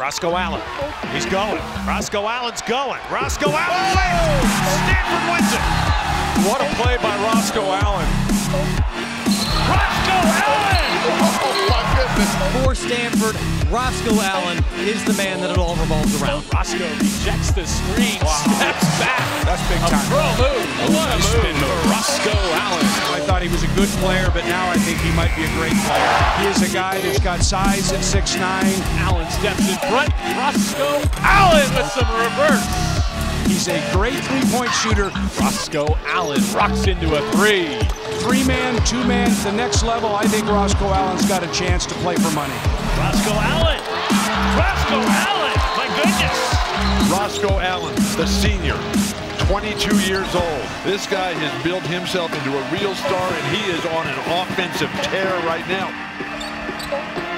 Rosco Allen. He's going. Rosco Allen's going. Rosco Allen oh! wins. Stanford wins it. What a play by Rosco Allen. Rosco Allen! Oh my goodness. For Stanford, Rosco Allen is the man that it all revolves around. Rosco rejects the screen, steps back. That's big time. A Pro move. What a move for Rosco was a good player, but now I think he might be a great player. He is a guy that's got size at 6'9". Allen steps in front. Rosco Allen with some reverse. He's a great three-point shooter. Rosco Allen rocks into a three. Three-man, two-man, the next level. I think Rosco Allen's got a chance to play for money. Rosco Allen. Rosco Allen. My goodness. Rosco Allen, the senior, 22 years old. This guy has built himself into a real star, and he is on an offensive tear right now.